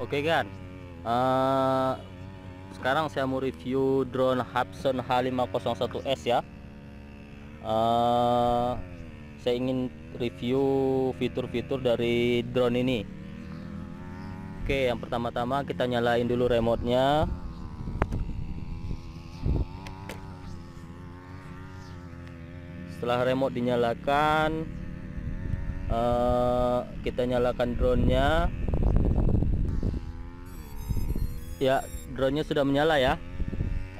Oke kan Eh, Sekarang saya mau review drone Hudson H501S ya. Eh, Saya ingin review fitur-fitur dari drone ini. Oke yang pertama-tama kita nyalain dulu remote-nya. Setelah remote dinyalakan eh, Kita nyalakan drone-nya ya drone-nya sudah menyala ya.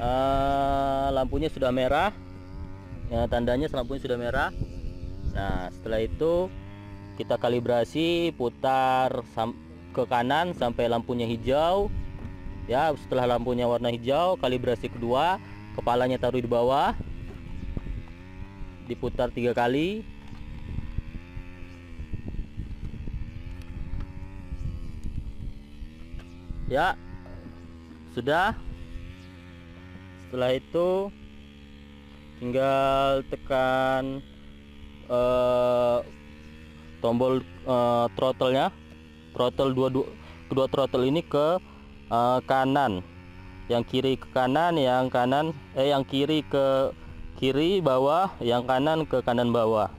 Eh, lampunya sudah merah. Ya tandanya lampunya sudah merah. Nah setelah itu kita kalibrasi putar ke kanan sampai lampunya hijau. Ya setelah lampunya warna hijau kalibrasi kedua. Kepalanya taruh di bawah. Diputar tiga kali. Ya sudah. Setelah itu tinggal tekan eh, tombol eh, throttle-nya. Throttle dua, dua kedua throttle ini ke eh, kanan. Yang kiri ke kanan yang kanan eh yang kiri ke kiri bawah yang kanan ke kanan bawah.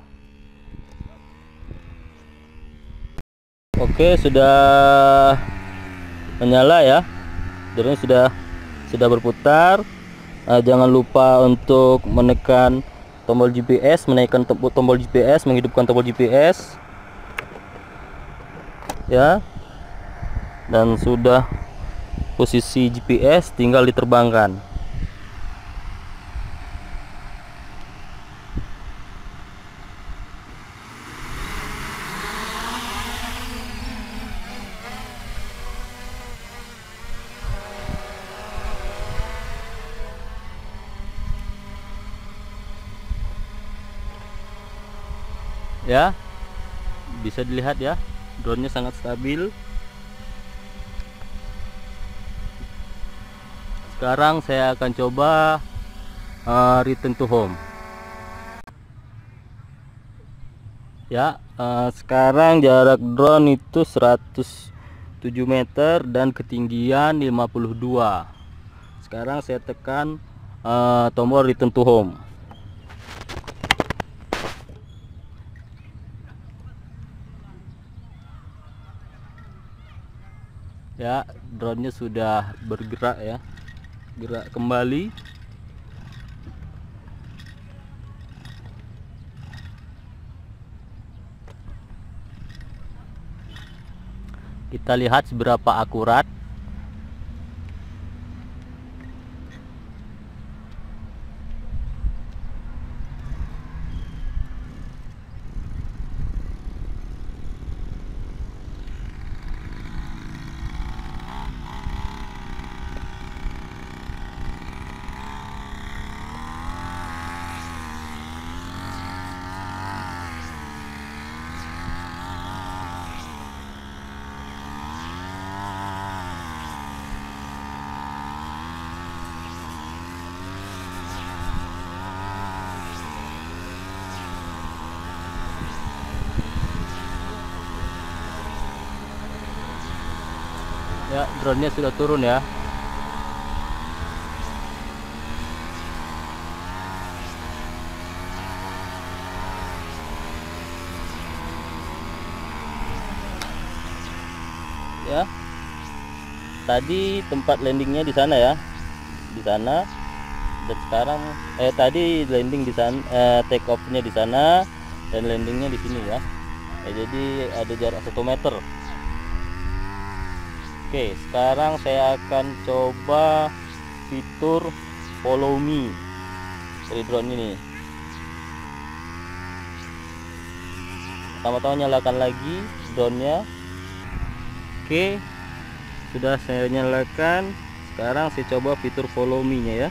Oke sudah menyala ya drone sudah sudah berputar. Eh, jangan lupa untuk menekan tombol GPS menaikkan to- tombol GPS menghidupkan tombol GPS ya. Dan sudah posisi GPS tinggal diterbangkan ya. Bisa dilihat ya drone-nya sangat stabil. Sekarang saya akan coba uh, return to home. Ya uh, sekarang jarak drone itu 107 meter dan ketinggian 52 sekarang saya tekan uh, tombol return to home ya drone-nya sudah bergerak ya. Gerak kembali. Kita lihat seberapa akurat ya drone-nya sudah turun ya. Ya. Tadi tempat landingnya di sana ya. Di sana. Dan sekarang eh tadi landing di sana eh, take off-nya di sana. Dan landingnya di sini ya. Eh, jadi ada jarak satu meter Oke, sekarang saya akan coba fitur follow me dari drone ini. Pertama-tama nyalakan lagi drone-nya. Oke, sudah saya nyalakan. Sekarang saya coba fitur follow me-nya ya.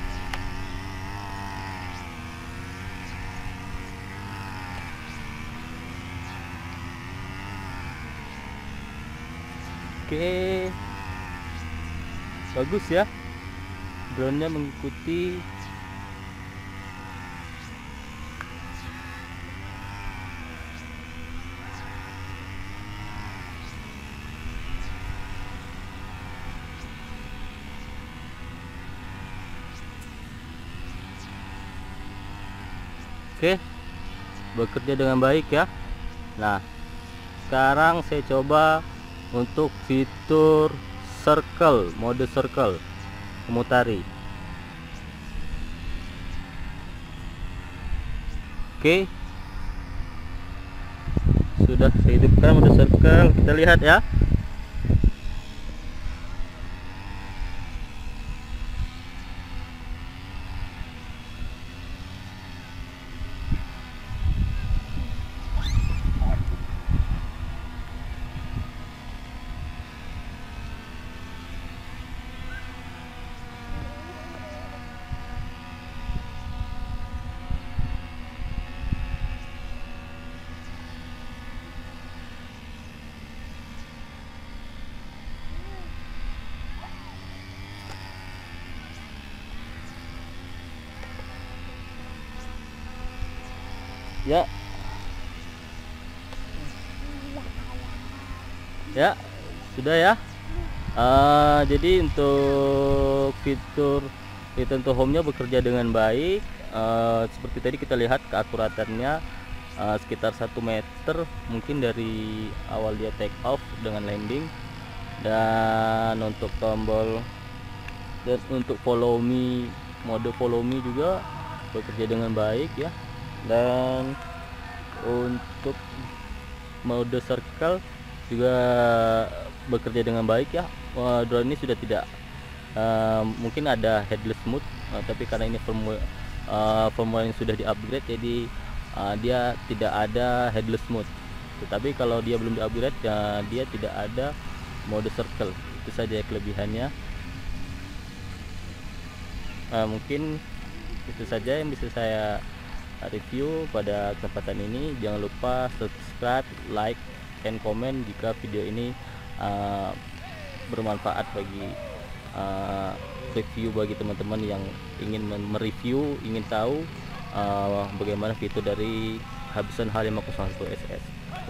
Oke, bagus ya drone nya mengikuti Oke, bekerja dengan baik ya. Nah, sekarang saya coba untuk fitur circle mode circle. Memutari oke. Sudah saya hidupkan mode circle. Kita lihat ya ya. Ya sudah ya. Uh, jadi untuk fitur fitur untuk home nya bekerja dengan baik. Uh, seperti tadi kita lihat keakuratannya uh, sekitar satu meter mungkin dari awal dia take off dengan landing. Dan untuk tombol dan untuk follow me mode follow me juga bekerja dengan baik ya dan untuk mode circle juga bekerja dengan baik ya. Drone ini sudah tidak uh, mungkin ada headless mode uh, tapi karena ini firmware uh, firmware yang sudah di upgrade jadi uh, dia tidak ada headless mode. Tetapi kalau dia belum di upgrade ya dia tidak ada mode circle. Itu saja kelebihannya. Uh, mungkin itu saja yang bisa saya review pada kesempatan ini. Jangan lupa subscribe like dan komen jika video ini uh, bermanfaat bagi uh, review bagi teman-teman yang ingin mereview ingin tahu uh, bagaimana fitur dari Hubsan H501 SS